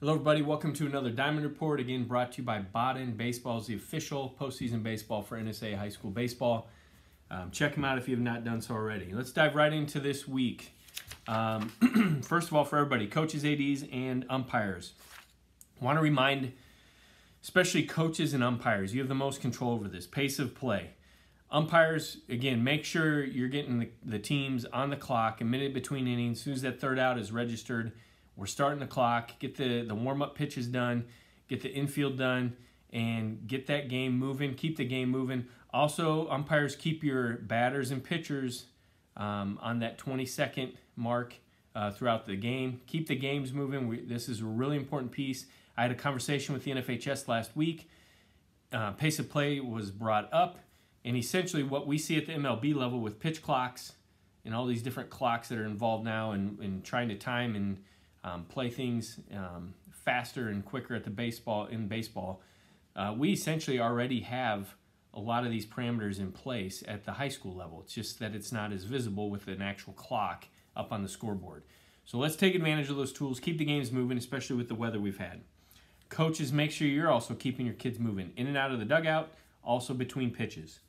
Hello, everybody. Welcome to another Diamond Report. Again, brought to you by Baden Baseball, is the official postseason baseball for NSAA High School Baseball. Um, check them out if you have not done so already. Let's dive right into this week. Um, first of all, for everybody, coaches, ADs, and umpires, I want to remind, especially coaches and umpires, you have the most control over this pace of play. Umpires, again, make sure you're getting the, the teams on the clock a minute between innings. As soon as that third out is registered, we're starting the clock, get the, the warm up pitches done, get the infield done, and get that game moving, keep the game moving. Also, umpires keep your batters and pitchers um, on that 20 second mark uh, throughout the game. Keep the games moving. We, this is a really important piece. I had a conversation with the NFHS last week. Uh, pace of play was brought up, and essentially what we see at the MLB level with pitch clocks and all these different clocks that are involved now in, in trying to time and um, play things um, faster and quicker at the baseball in baseball. Uh, we essentially already have a lot of these parameters in place at the high school level. It's just that it's not as visible with an actual clock up on the scoreboard. So let's take advantage of those tools, keep the games moving, especially with the weather we've had. Coaches, make sure you're also keeping your kids moving in and out of the dugout, also between pitches.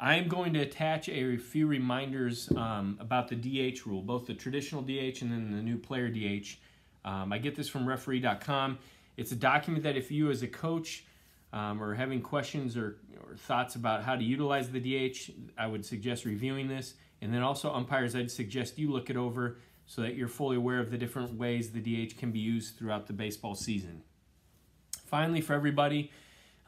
I'm going to attach a few reminders um, about the DH rule, both the traditional DH and then the new player DH. Um, I get this from referee.com. It's a document that if you as a coach um, are having questions or, or, thoughts about how to utilize the DH, I would suggest reviewing this. And then also umpires, I'd suggest you look it over so that you're fully aware of the different ways the DH can be used throughout the baseball season. Finally, for everybody,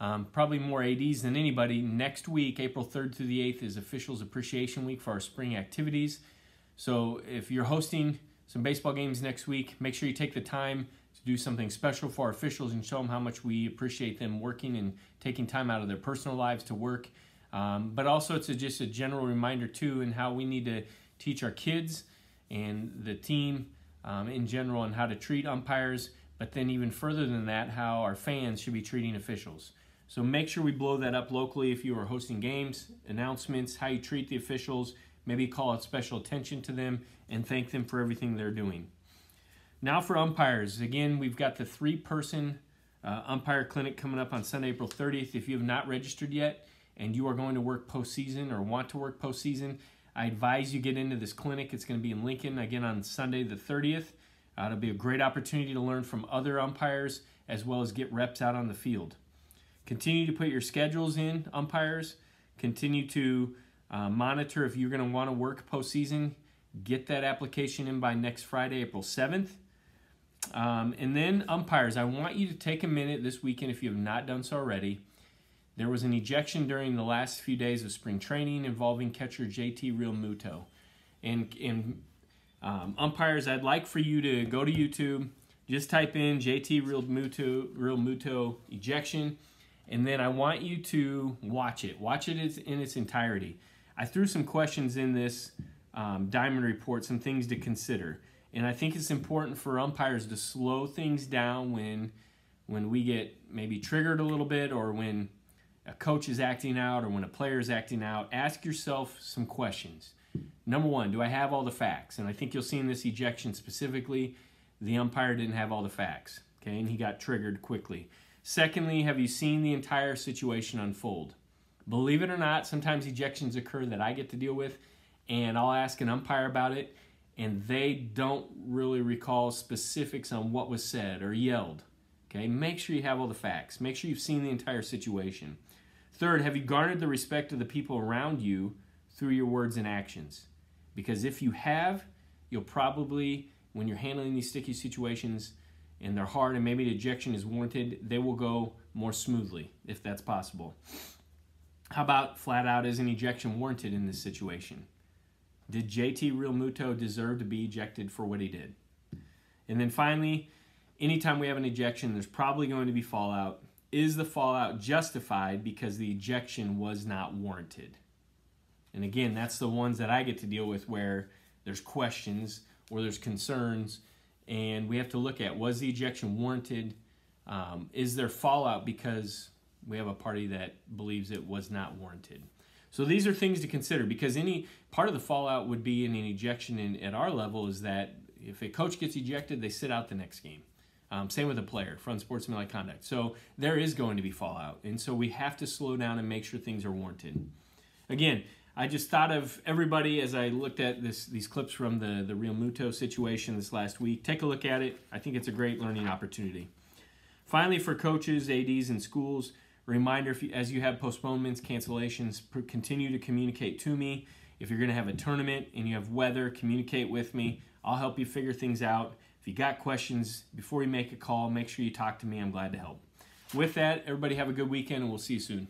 um, probably more ADs than anybody. Next week, April 3rd through the 8th, is Officials Appreciation Week for our spring activities. So if you're hosting some baseball games next week, make sure you take the time to do something special for our officials and show them how much we appreciate them working and taking time out of their personal lives to work. Um, but also, it's a, just a general reminder, too, in how we need to teach our kids and the team um, in general on how to treat umpires, but then even further than that, how our fans should be treating officials. So make sure we blow that up locally if you are hosting games, announcements, how you treat the officials, maybe call out special attention to them, and thank them for everything they're doing. Now for umpires. Again, we've got the three person uh, umpire clinic coming up on Sunday, April 30th. If you have not registered yet and you are going to work postseason or want to work postseason, I advise you get into this clinic. It's going to be in Lincoln again on Sunday, the 30th. Uh, it'll be a great opportunity to learn from other umpires as well as get reps out on the field. Continue to put your schedules in, umpires. Continue to uh, monitor if you're going to want to work postseason. Get that application in by next Friday, April 7th. Um, and then, umpires, I want you to take a minute this weekend if you have not done so already. There was an ejection during the last few days of spring training involving catcher JT Realmuto. And, and um, umpires, I'd like for you to go to YouTube, just type in JT Realmuto, Realmuto ejection and then I want you to watch it. Watch it in its entirety. I threw some questions in this um, diamond report, some things to consider, and I think it's important for umpires to slow things down when when we get maybe triggered a little bit, or when a coach is acting out, or when a player is acting out. Ask yourself some questions. Number one, do I have all the facts? And I think you'll see in this ejection specifically, the umpire didn't have all the facts. Okay, and he got triggered quickly. Secondly, have you seen the entire situation unfold? Believe it or not, sometimes ejections occur that I get to deal with, and I'll ask an umpire about it, and they don't really recall specifics on what was said or yelled. Okay, make sure you have all the facts. Make sure you've seen the entire situation. Third, have you garnered the respect of the people around you through your words and actions? Because if you have, you'll probably, when you're handling these sticky situations, and they're hard and maybe ejection is warranted, they will go more smoothly if that's possible. How about flat out is an ejection warranted in this situation? Did JT Realmuto deserve to be ejected for what he did? And then finally, anytime we have an ejection, there's probably going to be fallout. Is the fallout justified because the ejection was not warranted? And again, that's the ones that I get to deal with where there's questions or there's concerns and we have to look at was the ejection warranted? Um, is there fallout because we have a party that believes it was not warranted? So these are things to consider because any part of the fallout would be in an ejection in, at our level is that if a coach gets ejected, they sit out the next game. Um, same with a player for unsportsmanlike conduct. So there is going to be fallout, and so we have to slow down and make sure things are warranted. Again, I just thought of everybody as I looked at this these clips from the the Realmuto situation this last week. Take a look at it. I think it's a great learning opportunity. Finally, for coaches, ADs, and schools, reminder: you, as you have postponements, cancellations, continue to communicate to me. If you're going to have a tournament and you have weather, communicate with me. I'll help you figure things out. If you got questions before you make a call, make sure you talk to me. I'm glad to help. With that, everybody have a good weekend and we'll see you soon.